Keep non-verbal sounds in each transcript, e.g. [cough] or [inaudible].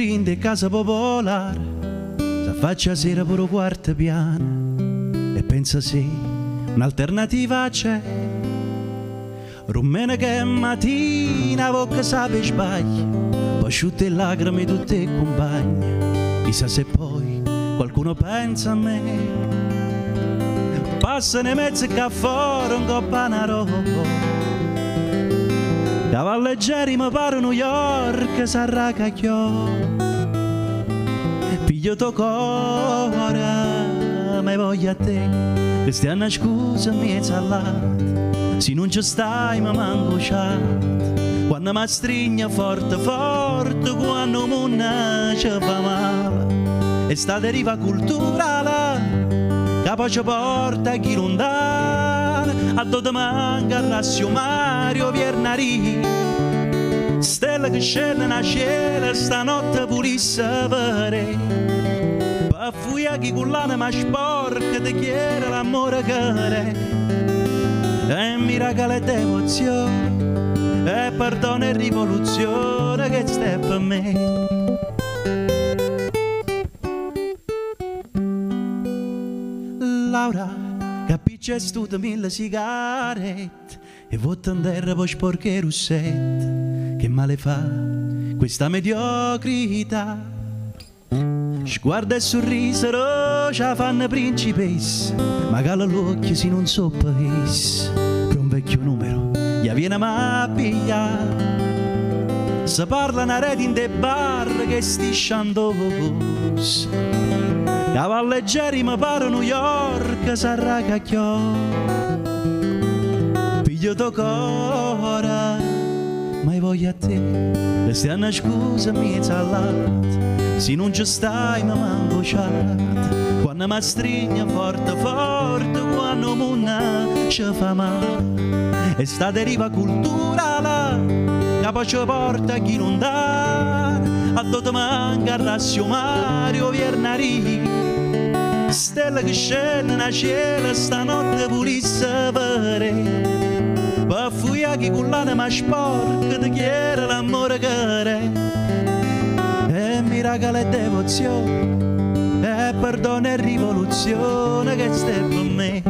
Laura, cresciuta in casa popolare, si faccia sera pure quarto piano e pensa se un'alternativa c'è. Rumena che mattina bocca sape sbaglia, poi asciutte lacrime tutte e compagni, chissà se poi qualcuno pensa a me. Passano mezzo caffè un coppana roba. Cavalleggeri mi pare New York sarà cacchiò Figlio tuo cuore ma voglio a te. Cristiana scusa mi è salato Se non ci stai mi manco chat Quando mi stringe forte forte Quando mi ci fa male. E sta deriva culturale Che ci porta chi lontano a dove manca Rassio Mario Viernari. Stella che scende cielo stanotte pulisse vere fuia chi cullana ma sporca te chiede l'amore che e miracolo e devozione e perdono e rivoluzione che stai per me Laura c'è stuta mille sigarette e vuota in terra sporche russette. Che male fa questa mediocrità? Sguardo e sorriso rocia fanno principessa, ma cala l'occhio se non so paese. Per un vecchio numero, gli viene a pigliare. Se parla una rete in de bar che stisciando Cavalleggeri mi pare New York sarà cacchiò Figlio tuo cuore ma voglio a te. Resti una scusa mi salato Se non ci stai mi manco chat Quando mi stringe forte forte Quando munna ci fa male. E sta deriva culturale Che poi ci porta chi non dà. A dove manca Rassio Mario Viernari. Stella che scende nel cielo stanotte pulisse vere. Per fuia che cullane ma sporca ti chiede l'amore che re miracolo e devozione e perdono e rivoluzione che stai per me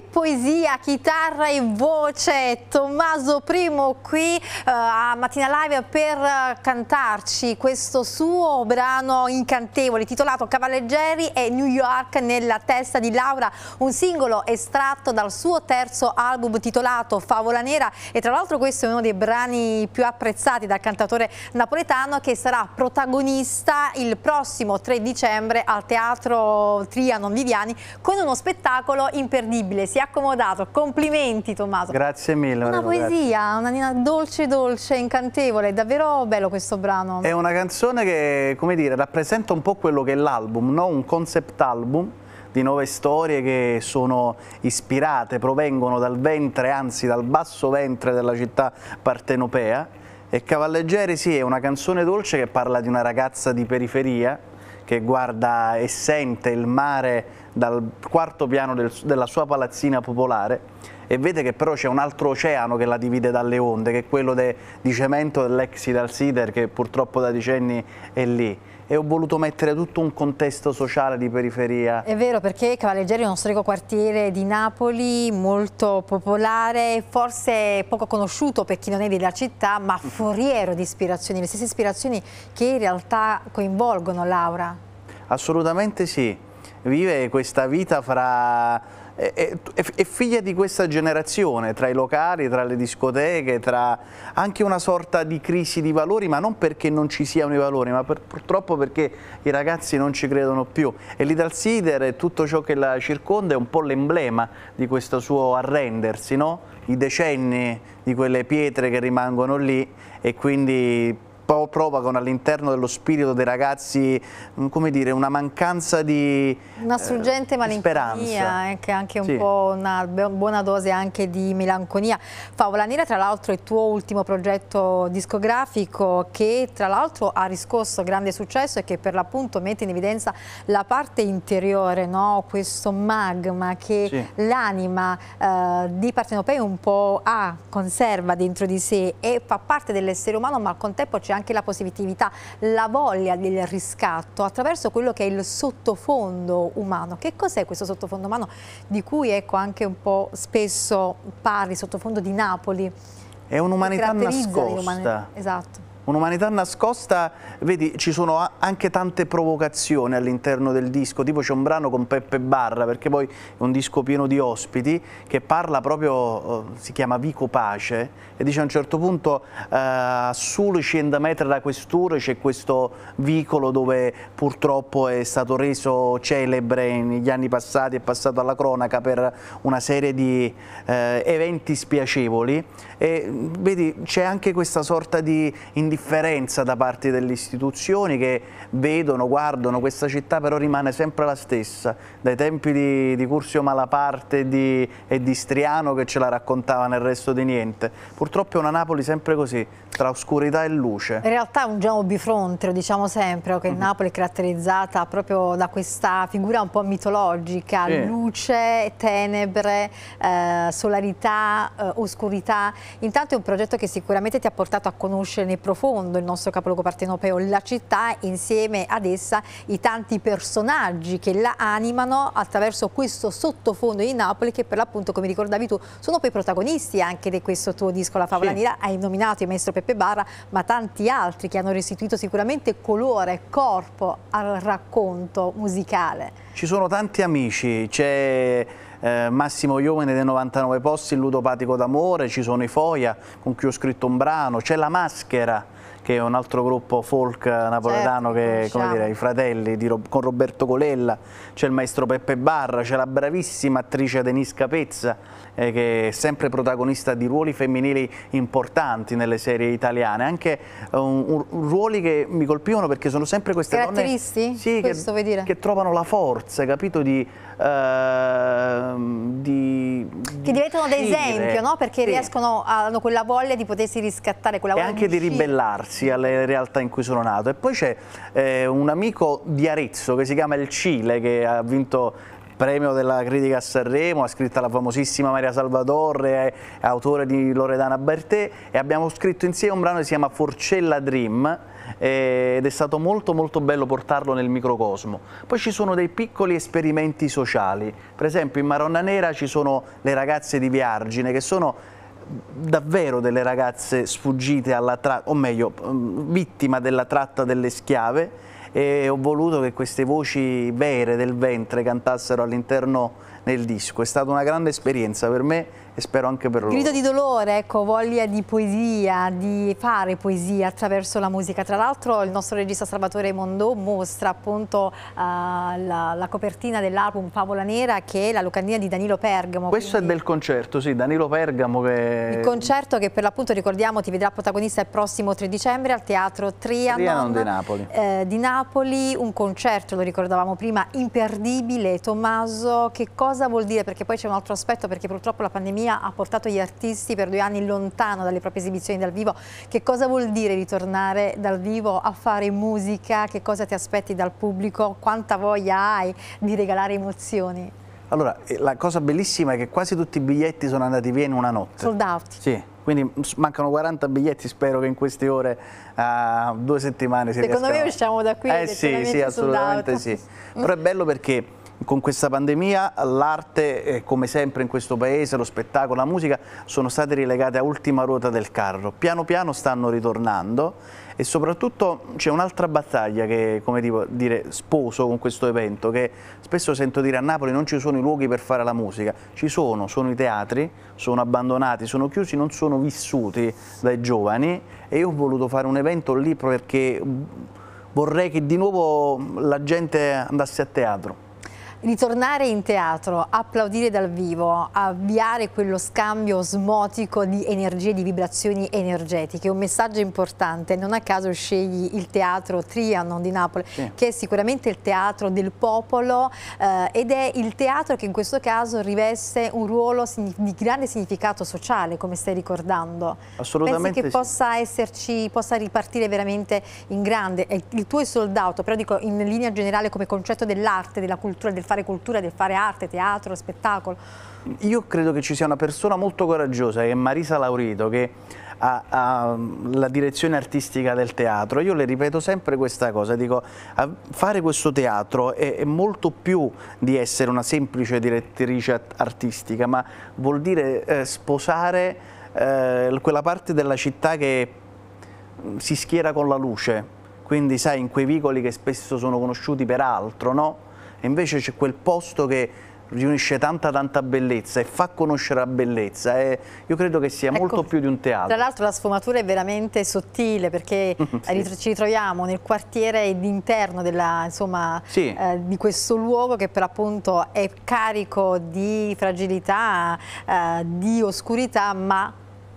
poesia, chitarra e voce. Tommaso Primo qui uh, a Mattina Live per cantarci questo suo brano incantevole titolato Cavalleggeri e New York nella testa di Laura, un singolo estratto dal suo terzo album titolato Favola Nera e tra l'altro questo è uno dei brani più apprezzati dal cantatore napoletano che sarà protagonista il prossimo 3 dicembre al Teatro Trianon Viviani con uno spettacolo imperdibile. Si accomodato. Complimenti Tommaso. Grazie mille. Una poesia, grazie. una nina dolce dolce, incantevole, è davvero bello questo brano. È una canzone che, come dire, rappresenta un po' quello che è l'album, no? un concept album di nove storie che sono ispirate, provengono dal ventre, anzi dal basso ventre della città partenopea e Cavalleggeri sì, è una canzone dolce che parla di una ragazza di periferia che guarda e sente il mare dal quarto piano del, della sua palazzina popolare e vede che però c'è un altro oceano che la divide dalle onde, che è quello de, di cemento dell'ex Sider che purtroppo da decenni è lì e ho voluto mettere tutto un contesto sociale di periferia. È vero perché Cavalleggeri è uno storico quartiere di Napoli molto popolare, forse poco conosciuto per chi non è della città ma foriero di ispirazioni, le stesse ispirazioni che in realtà coinvolgono Laura. Assolutamente sì, vive questa vita fra è, è, figlia di questa generazione, tra i locali, tra le discoteche, tra anche una sorta di crisi di valori, ma non perché non ci siano i valori, ma per, purtroppo perché i ragazzi non ci credono più. E l'Idal Sider e tutto ciò che la circonda è un po' l'emblema di questo suo arrendersi, no? i decenni di quelle pietre che rimangono lì e quindi provocano all'interno dello spirito dei ragazzi come dire, una mancanza di una struggente eh, malinconia eh, che è anche un sì. po' una buona dose anche di melanconia Favola Nera tra l'altro è il tuo ultimo progetto discografico che tra l'altro ha riscosso grande successo e che per l'appunto mette in evidenza la parte interiore no? questo magma che sì. l'anima eh, di Partenopei un po' ha, conserva dentro di sé e fa parte dell'essere umano ma al contempo c'è anche la positività, la voglia del riscatto attraverso quello che è il sottofondo umano. Che cos'è questo sottofondo umano di cui ecco anche un po' spesso parli, sottofondo di Napoli? È un'umanità nascosta. Esatto. Un'umanità nascosta, vedi, ci sono anche tante provocazioni all'interno del disco, tipo c'è un brano con Peppe Barra, perché poi è un disco pieno di ospiti, che parla proprio, eh, si chiama Vico Pace, e dice a un certo punto eh, a soli 100 metri da questura c'è questo vicolo dove purtroppo è stato reso celebre negli anni passati, è passato alla cronaca per una serie di eh, eventi spiacevoli, e vedi c'è anche questa sorta di indifferenza da parte delle istituzioni che vedono, guardano questa città però rimane sempre la stessa, dai tempi di, di Curzio Malaparte e di, e di Striano che ce la raccontava nel resto di niente. Purtroppo è una Napoli sempre così, tra oscurità e luce. In realtà è un gioco bifronte, lo diciamo sempre, che mm -hmm. Napoli è caratterizzata proprio da questa figura un po' mitologica, sì. luce, tenebre, eh, solarità, eh, oscurità. Intanto è un progetto che sicuramente ti ha portato a conoscere nel profondo il nostro capoluogo partenopeo, la città, insieme ad essa i tanti personaggi che la animano attraverso questo sottofondo di Napoli che per l'appunto, come ricordavi tu, sono poi protagonisti anche di questo tuo disco La Favola sì. Nera. Hai nominato il maestro Peppe Barra, ma tanti altri che hanno restituito sicuramente colore, corpo al racconto musicale. Ci sono tanti amici, c'è eh, Massimo Iovene dei 99 Posti, il Ludopatico d'Amore, ci sono i Foia con cui ho scritto un brano, c'è La Maschera che è un altro gruppo folk napoletano certo, che, come dire, i fratelli di, con Roberto Colella, c'è il maestro Peppe Barra, c'è la bravissima attrice Denise Capezza eh, che è sempre protagonista di ruoli femminili importanti nelle serie italiane, anche um, ruoli che mi colpivano perché sono sempre queste donne sì, che, che, trovano la forza, capito, di, uh, di che diventano d'esempio, no? perché sì. riescono, hanno quella voglia di potersi riscattare, quella voglia e anche di, di ribellarsi alle realtà in cui sono nato. E poi c'è eh, un amico di Arezzo che si chiama Il Cile, che ha vinto premio della critica a Sanremo, ha scritto la famosissima Maria Salvatore, è, autore di Loredana Bertè e abbiamo scritto insieme un brano che si chiama Forcella Dream eh, ed è stato molto molto bello portarlo nel microcosmo. Poi ci sono dei piccoli esperimenti sociali, per esempio in Maronna Nera ci sono le ragazze di Viargine che sono davvero delle ragazze sfuggite alla tratta, o meglio, vittima della tratta delle schiave e ho voluto che queste voci vere del ventre cantassero all'interno nel disco. È stata una grande esperienza per me e spero anche per loro. Grido di dolore, ecco, voglia di poesia, di fare poesia attraverso la musica. Tra l'altro il nostro regista Salvatore Mondò mostra appunto uh, la, la, copertina dell'album Favola Nera che è la locandina di Danilo Pergamo. Questo quindi... è del concerto, sì, Danilo Pergamo che... Il concerto che per l'appunto ricordiamo ti vedrà protagonista il prossimo 3 dicembre al Teatro Trianon, Trianon di Napoli. Eh, di Napoli, un concerto, lo ricordavamo prima, imperdibile. Tommaso, che cosa vuol dire? Perché poi c'è un altro aspetto, perché purtroppo la pandemia pandemia ha portato gli artisti per due anni lontano dalle proprie esibizioni dal vivo. Che cosa vuol dire ritornare dal vivo a fare musica? Che cosa ti aspetti dal pubblico? Quanta voglia hai di regalare emozioni? Allora, eh, la cosa bellissima è che quasi tutti i biglietti sono andati via in una notte. Sold out. Sì, quindi mancano 40 biglietti, spero che in queste ore, uh, due settimane si Secondo riescano... me usciamo da qui Eh sì, sì, assolutamente sì. [laughs] Però è bello perché con questa pandemia l'arte, eh, come sempre in questo paese, lo spettacolo, la musica sono state relegate a ultima ruota del carro. Piano piano stanno ritornando e soprattutto c'è un'altra battaglia che, come dire, sposo con questo evento, che spesso sento dire a Napoli non ci sono i luoghi per fare la musica, ci sono, sono i teatri, sono abbandonati, sono chiusi, non sono vissuti dai giovani e io ho voluto fare un evento lì perché vorrei che di nuovo la gente andasse a teatro. Ritornare in teatro, applaudire dal vivo, avviare quello scambio osmotico di energie, di vibrazioni energetiche, un messaggio importante, non a caso scegli il teatro Trianon di Napoli, sì. che è sicuramente il teatro del popolo eh, ed è il teatro che in questo caso riveste un ruolo di grande significato sociale, come stai ricordando. Assolutamente Pensi che sì. possa, esserci, possa ripartire veramente in grande? Il tuo è soldato, però dico in linea generale come concetto dell'arte, della cultura, del fare cultura, del fare arte, teatro, spettacolo? Io credo che ci sia una persona molto coraggiosa che è Marisa Laurito che ha, ha, la direzione artistica del teatro. Io le ripeto sempre questa cosa, dico fare questo teatro è, è molto più di essere una semplice direttrice artistica, ma vuol dire eh, sposare eh, quella parte della città che si schiera con la luce, quindi sai in quei vicoli che spesso sono conosciuti per altro, no? E invece c'è quel posto che riunisce tanta tanta bellezza e fa conoscere la bellezza e io credo che sia ecco, molto più di un teatro. Tra l'altro la sfumatura è veramente sottile perché [laughs] sì. ci ritroviamo nel quartiere d'interno sì. eh, di questo luogo che per appunto è carico di fragilità, eh, di oscurità ma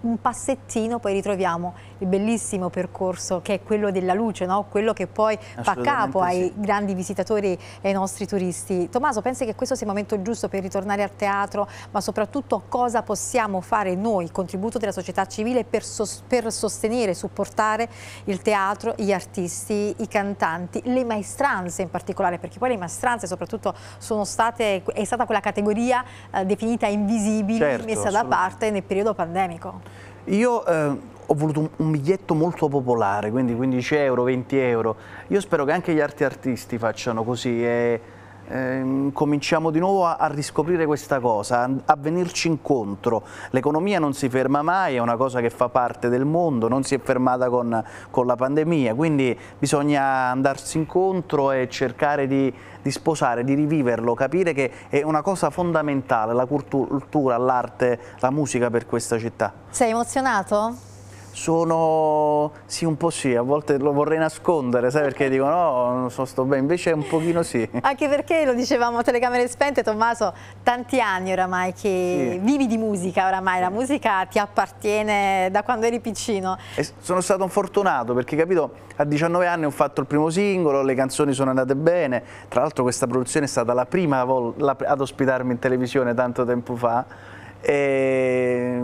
un passettino poi ritroviamo il bellissimo percorso che è quello della luce, no? quello che poi fa capo sì. ai grandi visitatori e ai nostri turisti. Tommaso, pensi che questo sia il momento giusto per ritornare al teatro, ma soprattutto cosa possiamo fare noi, il contributo della società civile, per, sos per sostenere, supportare il teatro, gli artisti, i cantanti, le maestranze in particolare, perché poi le maestranze soprattutto sono state, è stata quella categoria eh, definita invisibile, certo, messa da parte nel periodo pandemico. Io eh, ho voluto un, un, biglietto molto popolare, quindi 15 euro, 20 euro. Io spero che anche gli arti artisti facciano così e eh, cominciamo di nuovo a, a, riscoprire questa cosa, a, a venirci incontro. L'economia non si ferma mai, è una cosa che fa parte del mondo, non si è fermata con, con la pandemia, quindi bisogna andarsi incontro e cercare di, di sposare, di riviverlo, capire che è una cosa fondamentale la cultura, l'arte, la musica per questa città. Sei emozionato? Sono, sì un po' sì, a volte lo vorrei nascondere, sai perché dico no, non so, sto bene, invece un pochino sì. Anche perché, lo dicevamo a telecamere spente, Tommaso, tanti anni oramai che sì. vivi di musica oramai, la musica ti appartiene da quando eri piccino. E sono stato un fortunato perché, capito, a 19 anni ho fatto il primo singolo, le canzoni sono andate bene, tra l'altro questa produzione è stata la prima ad ospitarmi in televisione tanto tempo fa, eh,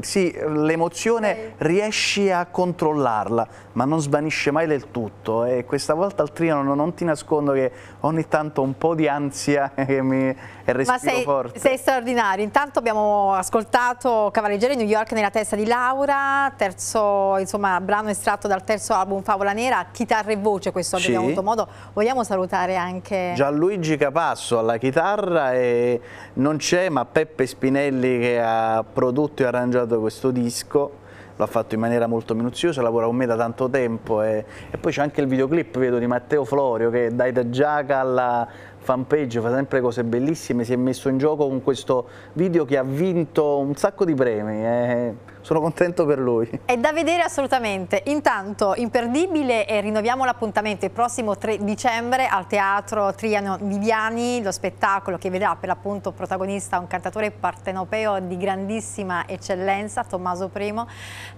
sì, l'emozione riesci a controllarla, ma non svanisce mai del tutto. E questa volta al Trianon non ti nascondo che ogni tanto un po' di ansia [laughs] che mi e respiro ma sei, forte. sei straordinario, intanto abbiamo ascoltato Cavalleggeri New York nella testa di Laura, terzo insomma, brano estratto dal terzo album Favola Nera, chitarra e voce, questo sì. abbiamo avuto modo, vogliamo salutare anche... Gianluigi Capasso alla chitarra e non c'è ma Peppe Spinelli che ha prodotto e arrangiato questo disco l'ha fatto in maniera molto minuziosa, lavora con me da tanto tempo e, e poi c'è anche il videoclip vedo, di Matteo Florio che dai da Giaca alla fanpage fa sempre cose bellissime, si è messo in gioco con questo video che ha vinto un sacco di premi, eh. sono contento per lui. È da vedere assolutamente, intanto imperdibile e rinnoviamo l'appuntamento il prossimo 3 dicembre al Teatro Triano Viviani, lo spettacolo che vedrà per l'appunto protagonista un cantatore partenopeo di grandissima eccellenza, Tommaso I,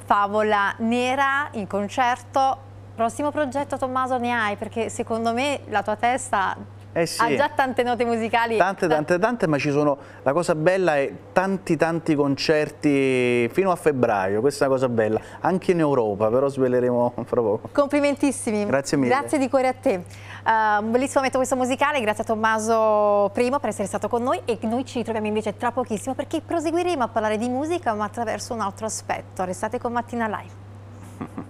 Favola Nera in concerto. Prossimo progetto Tommaso ne hai? Perché secondo me la tua testa eh sì. Ha già tante note musicali. Tante, tante, tante, ma ci sono, la cosa bella è tanti, tanti concerti fino a febbraio, questa è una cosa bella, anche in Europa, però sveleremo [laughs] fra poco. Complimentissimi. Grazie mille. Grazie di cuore a te. Uh, un bellissimo momento questo musicale, grazie a Tommaso Primo per essere stato con noi e noi ci ritroviamo invece tra pochissimo perché proseguiremo a parlare di musica ma attraverso un altro aspetto. Restate con Mattina Live. [laughs]